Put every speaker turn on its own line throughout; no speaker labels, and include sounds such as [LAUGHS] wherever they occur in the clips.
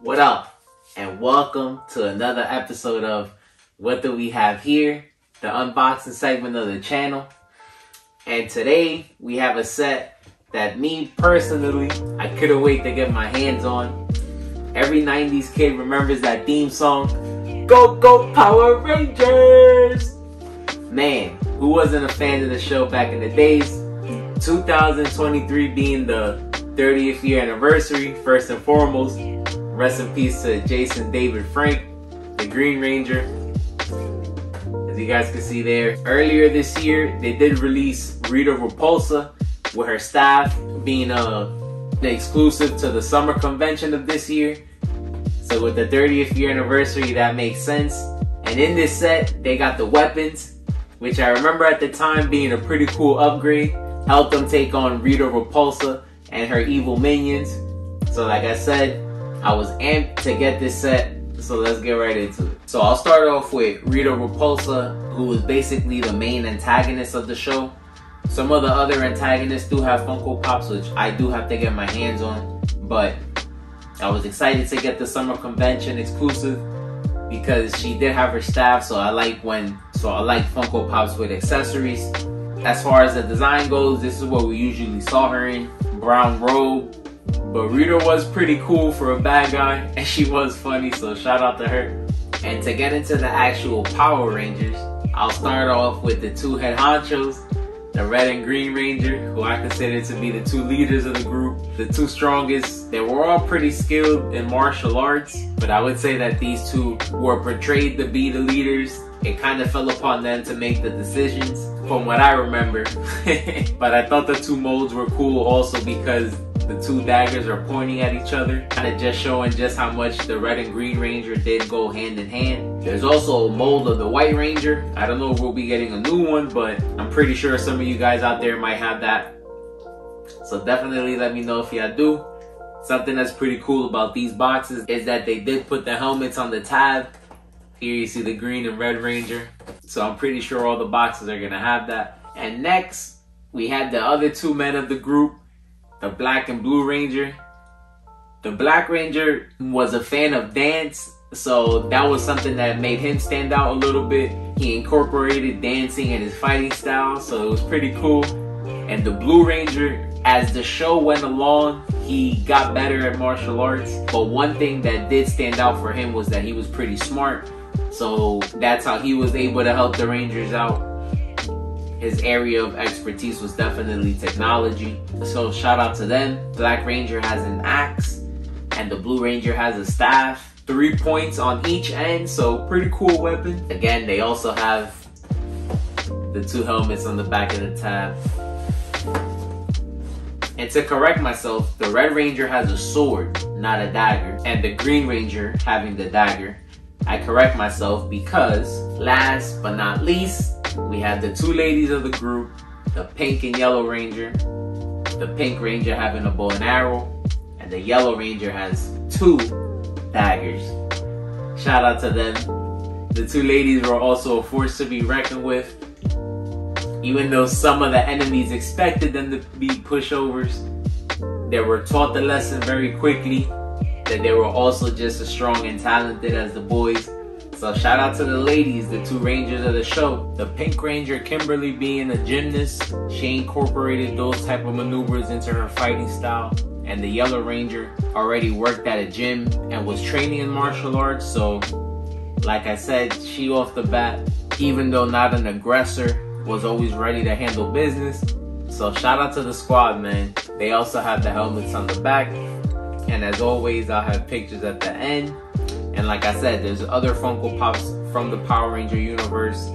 What up? And welcome to another episode of What Do We Have Here, the unboxing segment of the channel. And today we have a set that me personally, I couldn't wait to get my hands on. Every 90s kid remembers that theme song, Go Go Power Rangers! Man, who wasn't a fan of the show back in the days? 2023 being the 30th year anniversary, first and foremost. Rest in peace to Jason David Frank, the Green Ranger. As you guys can see there, earlier this year they did release Rita Repulsa with her staff being uh, the exclusive to the summer convention of this year. So with the 30th year anniversary, that makes sense. And in this set, they got the weapons, which I remember at the time being a pretty cool upgrade. Helped them take on Rita Repulsa and her evil minions. So like I said, I was amped to get this set. So let's get right into it. So I'll start off with Rita Repulsa, who is basically the main antagonist of the show. Some of the other antagonists do have Funko Pops, which I do have to get my hands on. But I was excited to get the summer convention exclusive because she did have her staff. So I like when, so I like Funko Pops with accessories. As far as the design goes, this is what we usually saw her in. Brown robe. But Rita was pretty cool for a bad guy, [LAUGHS] and she was funny, so shout out to her. And to get into the actual Power Rangers, I'll start off with the two head honchos, the Red and Green Ranger, who I consider to be the two leaders of the group, the two strongest. They were all pretty skilled in martial arts, but I would say that these two were portrayed to be the leaders. It kind of fell upon them to make the decisions, from what I remember. [LAUGHS] but I thought the two molds were cool also because the two daggers are pointing at each other, kind of just showing just how much the Red and Green Ranger did go hand in hand. There's also a mold of the White Ranger. I don't know if we'll be getting a new one, but I'm pretty sure some of you guys out there might have that. So definitely let me know if y'all do. Something that's pretty cool about these boxes is that they did put the helmets on the tab. Here you see the Green and Red Ranger. So I'm pretty sure all the boxes are gonna have that. And next, we had the other two men of the group the Black and Blue Ranger. The Black Ranger was a fan of dance, so that was something that made him stand out a little bit. He incorporated dancing in his fighting style, so it was pretty cool. And the Blue Ranger, as the show went along, he got better at martial arts. But one thing that did stand out for him was that he was pretty smart. So that's how he was able to help the Rangers out his area of expertise was definitely technology. So shout out to them. Black Ranger has an axe and the Blue Ranger has a staff. Three points on each end, so pretty cool weapon. Again, they also have the two helmets on the back of the tab. And to correct myself, the Red Ranger has a sword, not a dagger, and the Green Ranger having the dagger. I correct myself because last but not least, we have the two ladies of the group, the pink and yellow ranger. The pink ranger having a bow and arrow, and the yellow ranger has two daggers. Shout out to them. The two ladies were also a force to be reckoned with. Even though some of the enemies expected them to be pushovers, they were taught the lesson very quickly that they were also just as strong and talented as the boys so shout out to the ladies, the two rangers of the show. The pink ranger, Kimberly being a gymnast, she incorporated those type of maneuvers into her fighting style. And the yellow ranger already worked at a gym and was training in martial arts. So like I said, she off the bat, even though not an aggressor, was always ready to handle business. So shout out to the squad, man. They also have the helmets on the back. And as always, I'll have pictures at the end. And like I said, there's other Funko Pops from the Power Ranger universe.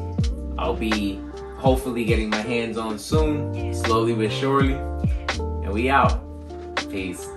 I'll be hopefully getting my hands on soon, slowly but surely. And we out. Peace.